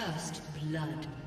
First blood.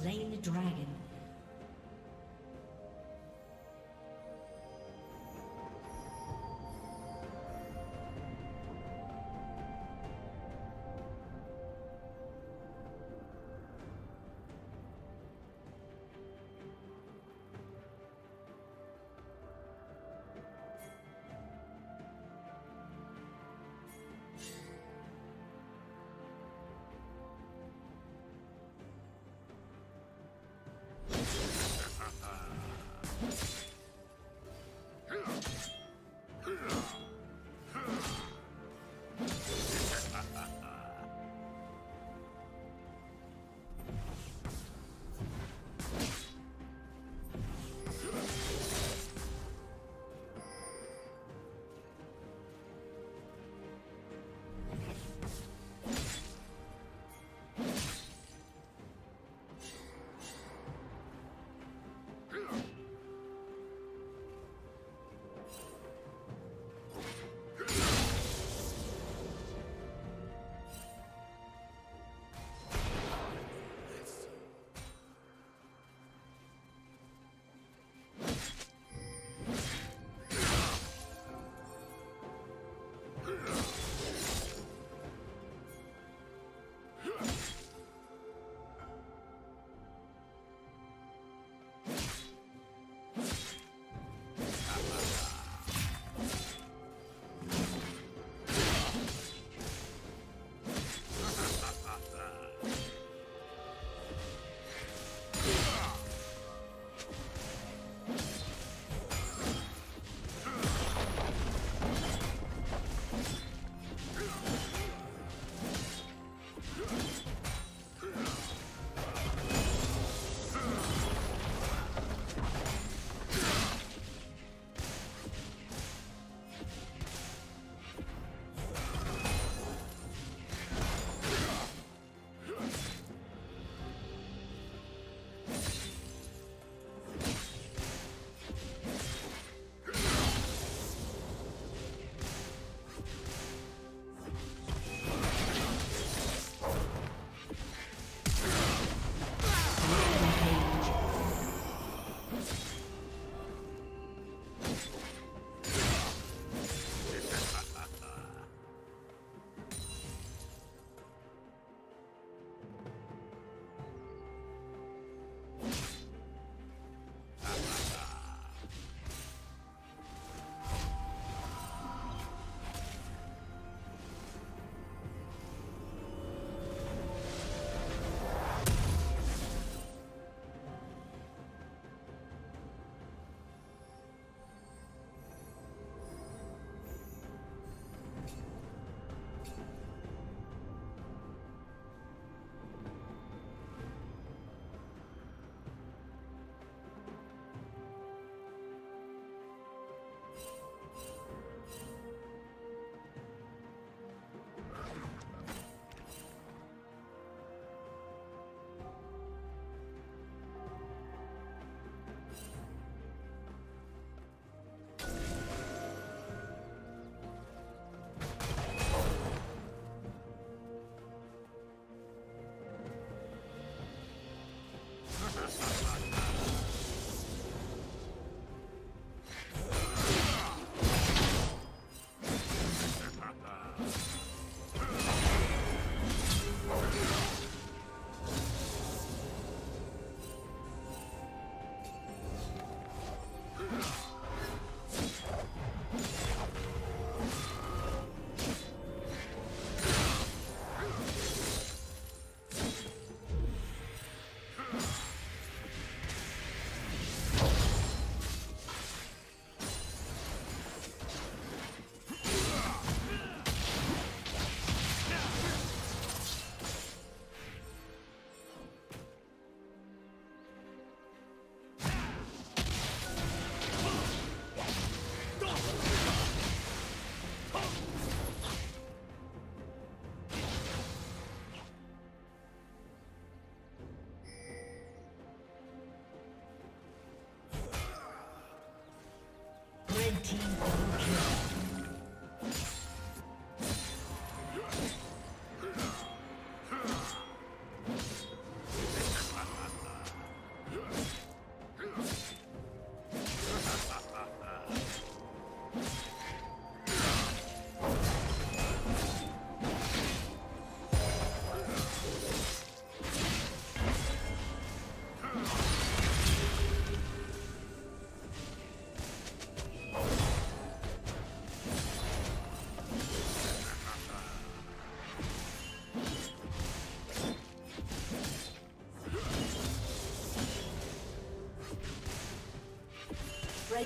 Slain the dragon. Let's go.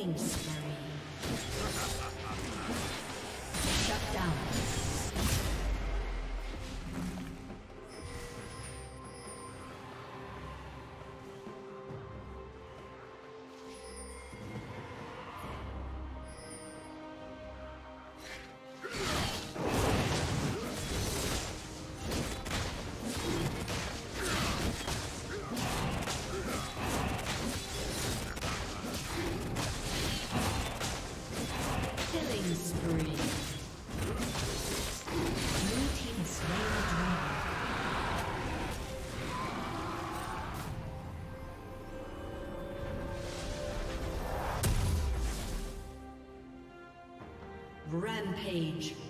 Killing Rampage.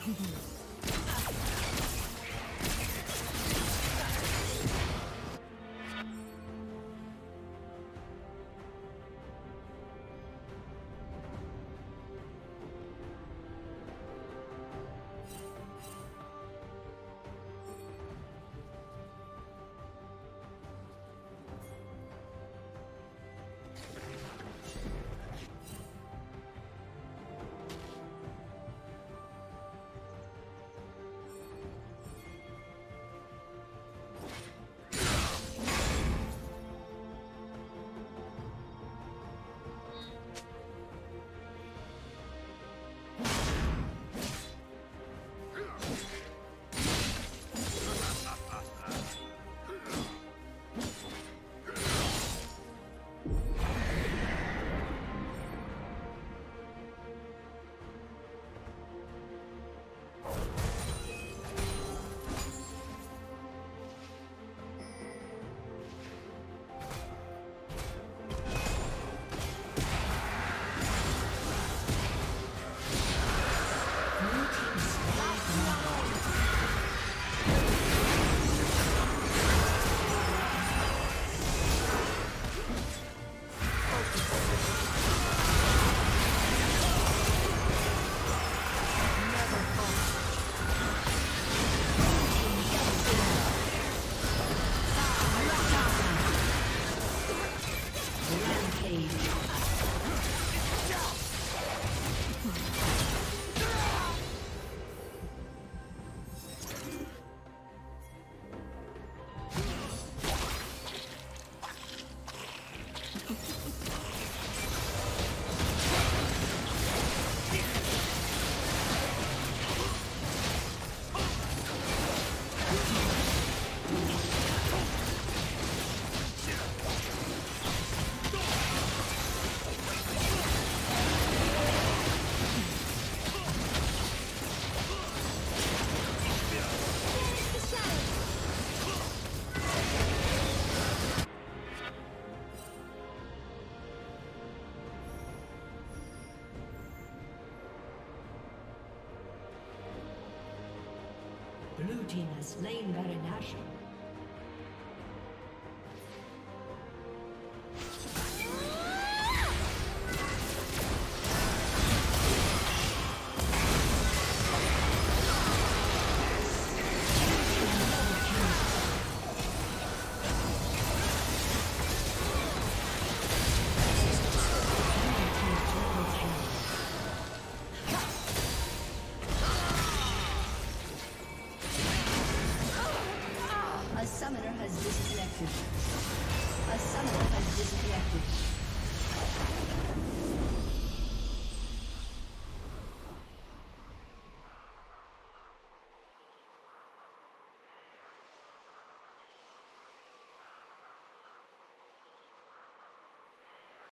Team has slain Baron Nashor.